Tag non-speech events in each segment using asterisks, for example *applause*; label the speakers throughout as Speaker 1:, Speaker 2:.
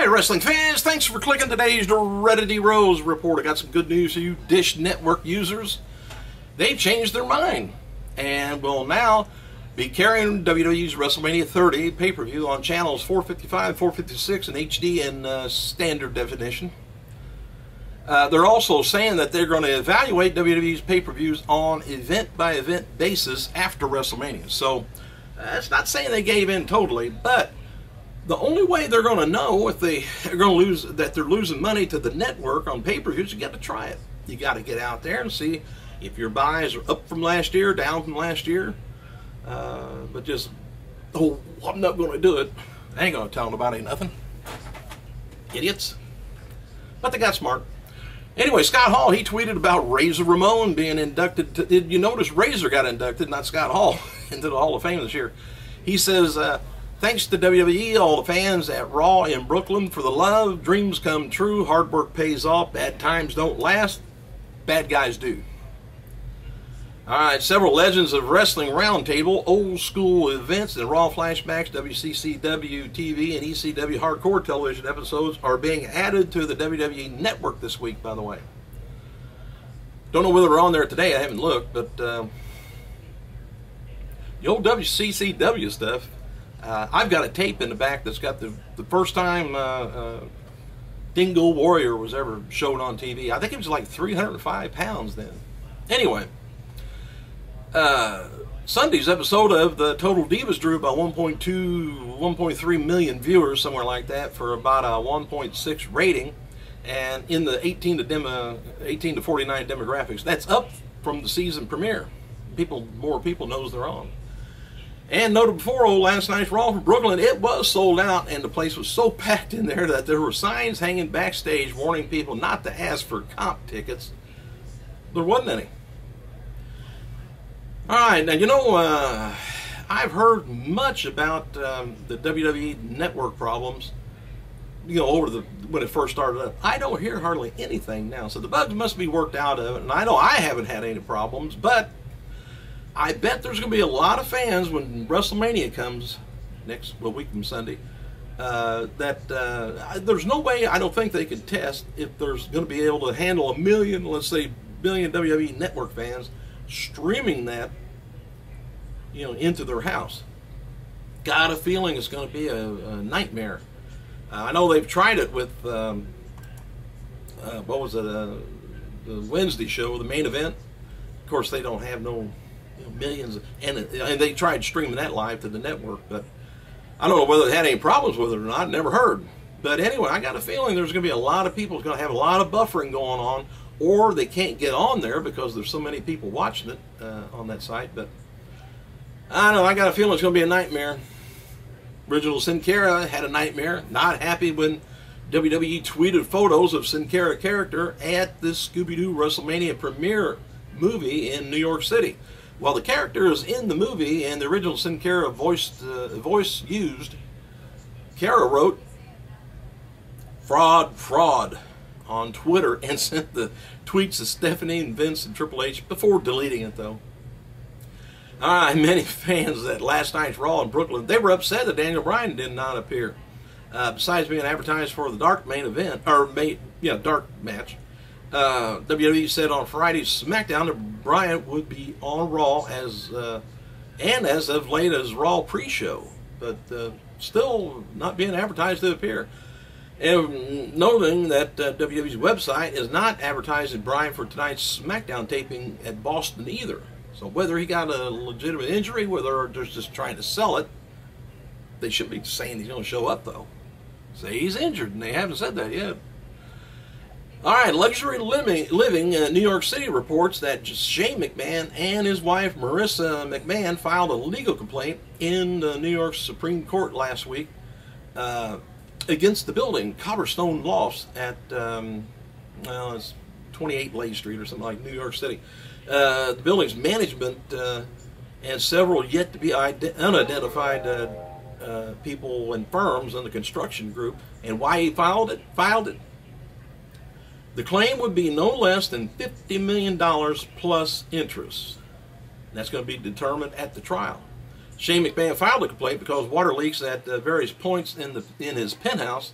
Speaker 1: Hi, wrestling fans. Thanks for clicking today's Dreaded D. Rose report. I got some good news for you Dish Network users. They've changed their mind and will now be carrying WWE's WrestleMania 30 pay-per-view on channels 455, 456 in HD and uh, standard definition. Uh, they're also saying that they're going to evaluate WWE's pay-per-views on event-by-event basis after WrestleMania. So that's not saying they gave in totally, but the only way they're going to know if they are going to lose that they're losing money to the network on pay-per-views, you got to try it. You got to get out there and see if your buys are up from last year, down from last year. Uh, but just, oh, I'm not going to do it. I ain't going to tell nobody nothing. Idiots. But they got smart. Anyway, Scott Hall, he tweeted about Razor Ramon being inducted. To, did you notice Razor got inducted, not Scott Hall, *laughs* into the Hall of Fame this year? He says, uh, Thanks to WWE, all the fans at Raw in Brooklyn for the love. Dreams come true. Hard work pays off. Bad times don't last. Bad guys do. All right, several Legends of Wrestling Roundtable, old school events, and Raw flashbacks, WCCW TV, and ECW hardcore television episodes are being added to the WWE network this week, by the way. Don't know whether they're on there today, I haven't looked, but uh, the old WCCW stuff uh, I've got a tape in the back that's got the, the first time uh, uh, Dingo Warrior was ever shown on TV. I think it was like 305 pounds then. Anyway, uh, Sunday's episode of the Total Divas drew about 1.2, 1.3 million viewers, somewhere like that, for about a 1.6 rating. And in the 18 to, demo, 18 to 49 demographics, that's up from the season premiere. People, more people knows they're on. And noted before, oh, last night's Raw from Brooklyn, it was sold out, and the place was so *laughs* packed in there that there were signs hanging backstage warning people not to ask for comp tickets. There wasn't any. All right, now you know, uh, I've heard much about um, the WWE network problems. You know, over the when it first started up. I don't hear hardly anything now, so the bugs must be worked out of it. And I know I haven't had any problems, but I bet there's going to be a lot of fans when WrestleMania comes next well, week from Sunday. Uh, that uh, there's no way I don't think they can test if there's going to be able to handle a million, let's say, billion WWE Network fans streaming that, you know, into their house. Got a feeling it's going to be a, a nightmare. Uh, I know they've tried it with um, uh, what was it, uh, the Wednesday show, the main event. Of course, they don't have no millions, and, and they tried streaming that live to the network, but I don't know whether they had any problems with it or not. Never heard. But anyway, I got a feeling there's going to be a lot of people going to have a lot of buffering going on, or they can't get on there because there's so many people watching it uh, on that site. But I know. I got a feeling it's going to be a nightmare. Original Sin Cara had a nightmare. Not happy when WWE tweeted photos of Sin Cara character at this Scooby Doo WrestleMania premiere movie in New York City. Well, the character is in the movie and the original Sin Cara voiced, uh, voice used, Cara wrote, fraud, fraud on Twitter and *laughs* sent the tweets to Stephanie and Vince and Triple H before deleting it, though. Ah, many *laughs* fans at last night's Raw in Brooklyn, they were upset that Daniel Bryan did not appear. Uh, besides being advertised for the Dark main event, or main, yeah, Dark match, uh, WWE said on Friday's SmackDown that Bryan would be on Raw as uh, and as of late as Raw pre-show, but uh, still not being advertised to appear. And noting that uh, WWE's website is not advertising Bryan for tonight's SmackDown taping at Boston either. So whether he got a legitimate injury, whether they're just trying to sell it, they should be saying he's going to show up though. Say he's injured, and they haven't said that yet. All right, Luxury Living, living uh, New York City reports that Shane McMahon and his wife Marissa McMahon filed a legal complaint in the New York Supreme Court last week uh, against the building Cobblestone Lofts at um, well, it's 28 Blaze Street or something like New York City. Uh, the building's management uh, and several yet to be unidentified uh, people and firms in the construction group. And why he filed it? Filed it the claim would be no less than $50 million plus interest. That's going to be determined at the trial. Shane McMahon filed a complaint because water leaks at uh, various points in the in his penthouse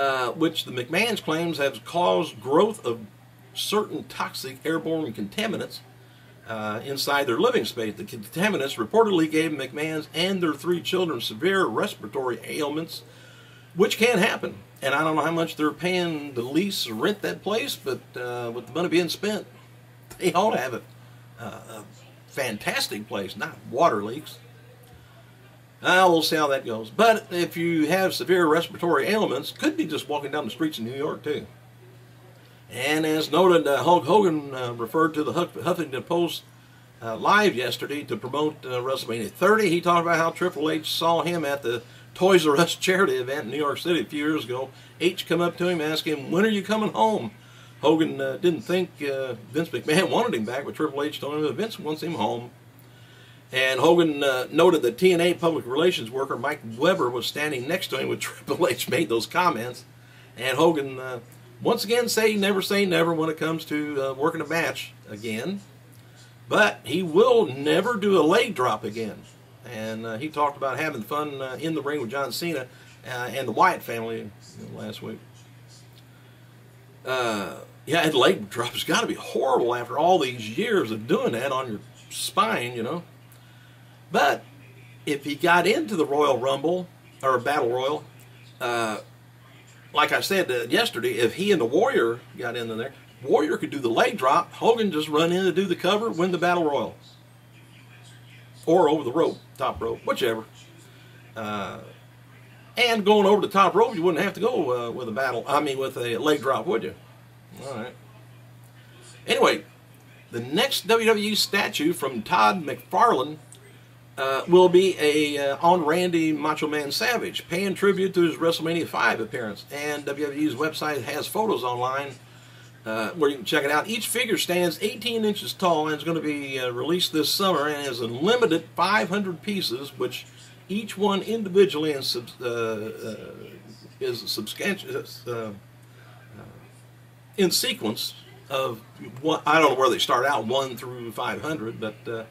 Speaker 1: uh, which the McMahon's claims have caused growth of certain toxic airborne contaminants uh, inside their living space. The contaminants reportedly gave McMahon's and their three children severe respiratory ailments, which can happen. And I don't know how much they're paying to lease or rent that place, but uh, with the money being spent, they ought to have a, uh, a fantastic place, not water leaks. Uh, we'll see how that goes. But if you have severe respiratory ailments, could be just walking down the streets of New York too. And as noted, uh, Hulk Hogan uh, referred to the Huffington Post uh, live yesterday to promote uh, WrestleMania 30. He talked about how Triple H saw him at the Toys R Us charity event in New York City a few years ago. H come up to him and asked him, when are you coming home? Hogan uh, didn't think uh, Vince McMahon *laughs* wanted him back, but Triple H told him that Vince wants him home. And Hogan uh, noted that TNA public relations worker Mike Weber was standing next to him when *laughs* Triple H made those comments. And Hogan, uh, once again, say never say never when it comes to uh, working a match again. But he will never do a leg drop again. And uh, he talked about having fun uh, in the ring with John Cena uh, and the Wyatt family last week. yeah, and leg drop has got to be horrible after all these years of doing that on your spine, you know. But if he got into the Royal Rumble or Battle Royal, uh, like I said uh, yesterday, if he and the Warrior got in there, Warrior could do the leg drop. Hogan just run in to do the cover, win the Battle Royal, or over the rope, top rope, whichever. Uh, and going over the top rope, you wouldn't have to go uh, with a battle. I mean, with a leg drop, would you? All right. Anyway, the next WWE statue from Todd McFarlane uh, will be a uh, on Randy Macho Man Savage, paying tribute to his WrestleMania 5 appearance. And WWE's website has photos online uh, where you can check it out. Each figure stands 18 inches tall and is going to be uh, released this summer and has a limited 500 pieces, which each one individually and sub, uh, uh, is substantial in sequence of one, I don't know where they start out, 1 through 500, but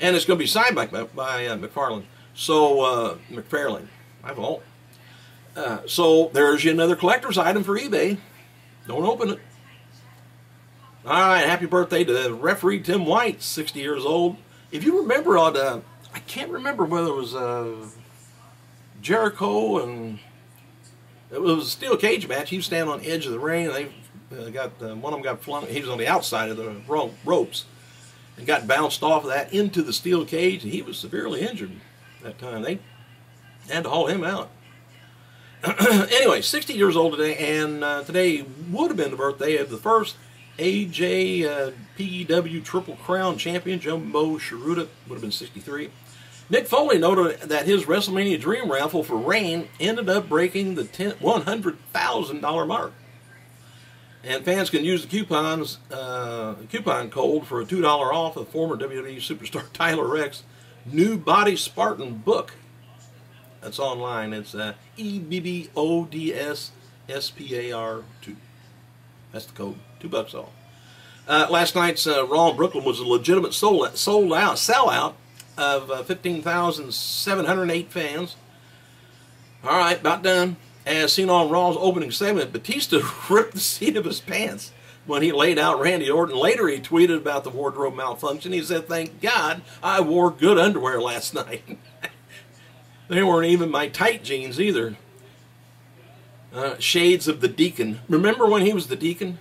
Speaker 1: and it's going to be signed by, by uh, McFarlane. So, uh, McFarlane, my fault. Uh, so, there's another collector's item for eBay. Don't open it. All right, happy birthday to referee Tim White, 60 years old. If you remember on, uh, I can't remember whether it was uh, Jericho and it was a steel cage match. He was standing on the edge of the ring, and they uh, got uh, one of them got flung. He was on the outside of the ropes, and got bounced off of that into the steel cage. And he was severely injured that time. They had to haul him out. *clears throat* anyway, 60 years old today, and uh, today would have been the birthday of the first AJ uh, PEW Triple Crown champion, Jumbo Tsuruta, would have been 63. Mick Foley noted that his WrestleMania Dream Raffle for RAINN ended up breaking the $100,000 mark. And fans can use the coupons uh, coupon code for a $2 off of former WWE superstar *laughs* Tyler Reks new Body Spartan book. That's online. It's uh, E-B-B-O-D-S-S-P-A-R 2. That's the code. Two bucks off. Uh, last night's uh, Raw in Brooklyn was a legitimate sold out, sold out sellout of uh, 15,708 fans. All right, about done. As seen on Raw's opening segment, Batista *laughs* ripped the seat of his pants when he laid out Randy Orton. Later, he tweeted about the wardrobe malfunction. He said, Thank God I wore good underwear last *laughs* night. they weren't even my tight jeans either. Uh, shades of the deacon. Remember when he was the deacon?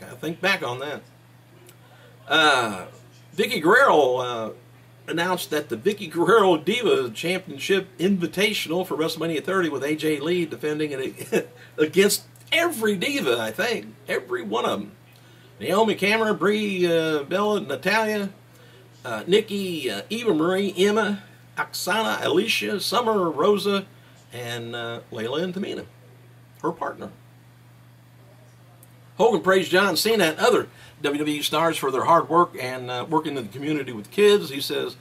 Speaker 1: Gotta think back on that. Uh, Vickie Guerrero uh, announced that the Vickie Guerrero Diva Championship Invitational for WrestleMania 30 with AJ Lee defending it *laughs* against every diva, I think. Every one of them. Naomi Cameron, Brie uh, Bella, Natalya, uh, Nikki, uh, Eva Marie, Emma, Aksana, Alicia, Summer, Rosa, and uh, Layla and Tamina, her partner. Hogan praised John Cena and other WWE stars for their hard work and uh, working in the community with kids. He says,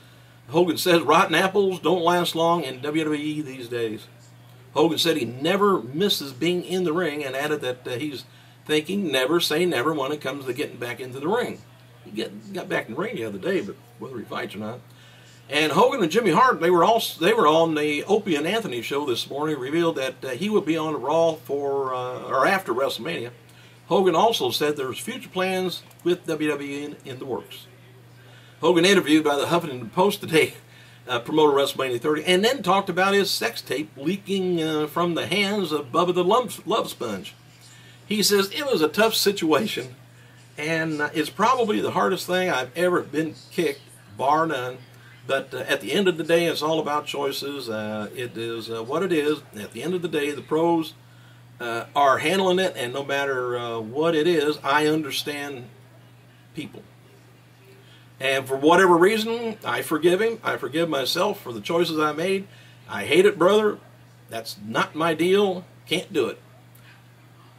Speaker 1: Hogan says, rotten apples don't last long in WWE these days. Hogan said he never misses being in the ring and added that uh, he's thinking never say never when it comes to getting back into the ring. He get, got back in the ring the other day, but whether he fights or not. And Hogan and Jimmy Hart, they were all they were on the Opie and Anthony show this morning. Revealed that uh, he would be on Raw for uh, or after WrestleMania. Hogan also said there's future plans with WWE in, in the works. Hogan interviewed by the Huffington Post today, *laughs* uh, promoter WrestleMania 30, and then talked about his sex tape leaking uh, from the hands of Bubba the Love, Love Sponge. He says it was a tough situation, and uh, it's probably the hardest thing I've ever been kicked, bar none. But uh, at the end of the day, it's all about choices. Uh, it is uh, what it is. At the end of the day, the pros uh, are handling it, and no matter uh, what it is, I understand people. And for whatever reason, I forgive him. I forgive myself for the choices I made. I hate it, brother. That's not my deal. Can't do it.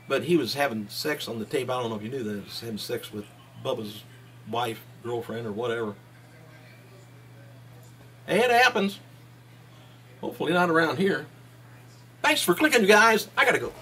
Speaker 1: But he was having sex on the tape. I don't know if you knew that. He was having sex with Bubba's wife, girlfriend, or whatever. It happens. Hopefully not around here. Thanks for clicking, you guys. I gotta go.